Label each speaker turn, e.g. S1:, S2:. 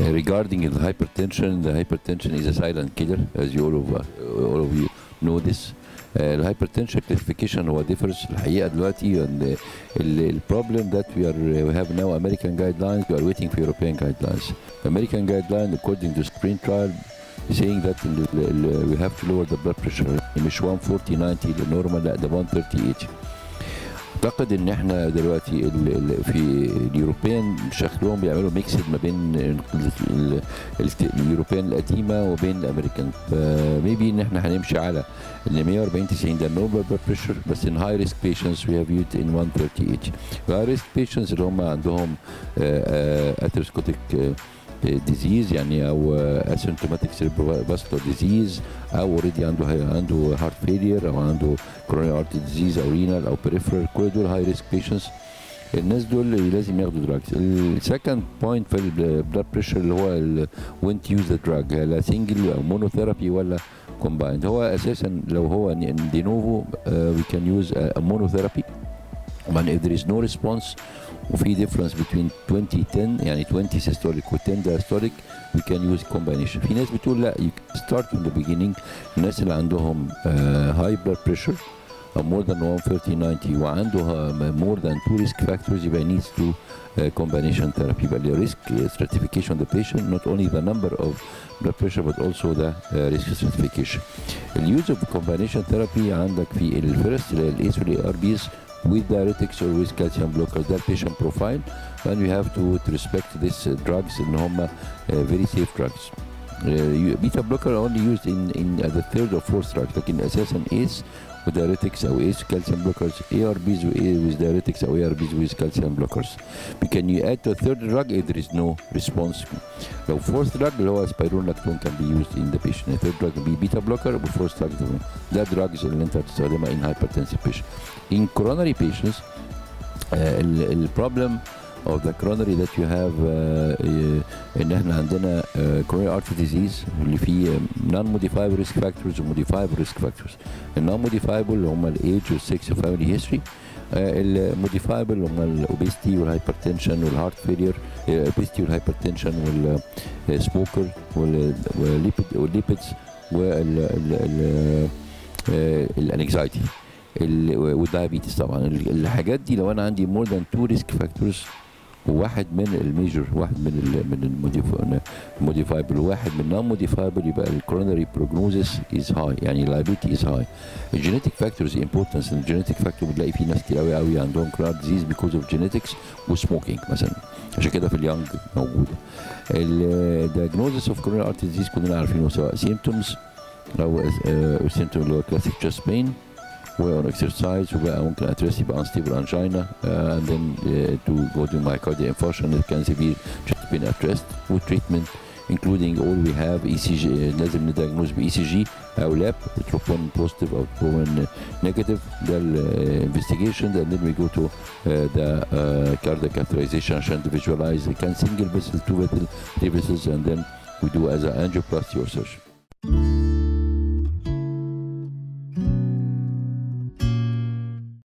S1: Uh, regarding the hypertension, the hypertension is a silent killer, as you all of, uh, all of you know this. Uh, الهايبرتنشن كلاسيفيكيشن هو differs الحقيقه دلوقتي and البروبلم that we are we have now American guidelines we are waiting for European guidelines. American guideline according to screen trial saying that ال- ال- we have to lower the blood pressure مش 140 90 النورمال لا ده 130 80 أعتقد إن إحنا دلوقتي ال ال في اليوروبيان شكلهم بيعملوا ميكسد ما بين ال- ال- ال- اليوروبيان القديمة وبين الأمريكان. فميبي إن إحنا هنمشي على إن 140 90 ده نورمال بريشر بس إن هاي ريسك بيشنتس وي هاف يوت ان 130 اتش هاي ريسك بيشنتس اللي هم عندهم اثيروسكوتيك ديزيز يعني أو اسيمتوماتيك سيربروفاسكولار ديزيز أو اوريدي عنده عنده هارت فيلير أو عنده كوروني ارتي ديزيز أو رينال أو بريفرال كل دول هاي ريسك بيشنتس الناس دول لازم ياخدوا دراجز السكند بوينت في البلاد بريشر اللي هو وين يوز ذا دراج لا سنجل أو مونوثيرابي ولا كومبايند هو أساسا لو هو دينوفو وي كان يوز مونوثيرابي But if there is no response وفي difference between 2010 يعني 20 systolic 10 diastolic we can use combination. في ناس بتقول لا you start from the beginning الناس اللي عندهم uh, high blood pressure uh, more than 130 90 وعنده um, more than two risk factors يبقى needs to uh, combination therapy. يبقى the risk stratification of the patient not only the number of blood pressure but also the uh, risk stratification. The use of combination therapy عندك في الفيرست first هي ار بيز with diuretics or with calcium blockers, their patient profile, and we have to, respect these uh, drugs in home, uh, very safe drugs. Uh, you- beta blocker are only used in in uh, the third or fourth drug لكن اساسا ACE with diuretics او ACE calcium blockers ARBs with with diuretics او ARBs with calcium blockers. But can you add to a third drug if there is no response? لو fourth drug اللي هو spironolactone can be used in the patient. A third drug be beta blocker و fourth drug ده drugs اللي انت هتستخدمها in hypertensive patient. In coronary patients uh, البروبلم of the coronary that you have uh, uh, ان إحنا عندنا coronary artery disease اللي فيه non modifiable risk factors و modifiable risk factors. ال non modifiable اللي هم الايج والسكس والفاميلي هيستوري الموديفايبل اللي هم الاوبيستي والهايبرتنشن والهارت فيلير الاوبيستي والهايبرتنشن والسموكر والليبيدز والانكزايتي والدايابيتس طبعا. ال- الحاجات دي لو أنا عندي مور ذان تو ريسك فاكتورز وواحد من الميجر واحد من ال من الموديفايبل وواحد من نون موديفايبل يبقى الكورونري بروجنوزس از هاي يعني liability از هاي الجينيتك فاكتورز امبورتنس الجينيتك فاكتور بتلاقي في ناس كتير قوي قوي عندهم كرونر ديزيز بيكوز اوف جينيتكس وسموكينج مثلا. عشان كده في اليونج موجودة. الدياجنوزس اوف كورونر ارتي ديزيز كلنا عارفينه سواء سيمتومز أو سيمتوم اللي هو كلاسيك chest pain وون اكسرسايز وبقى ممكن اتريس يبقى unstable angina uh, and then uh, to go to myocardial infarction it can severe chest pain addressed with treatment including all we have ECG uh, لازم ندياجنوز ب ECG او لاب تروبون بوزيتيف او تروبون نيجاتيف ده الانفستيجيشن and then we go to uh, the uh, cardiac catheterization عشان to visualize كان single vessel two vessel three vessels and then we do as an angioplasty or surgery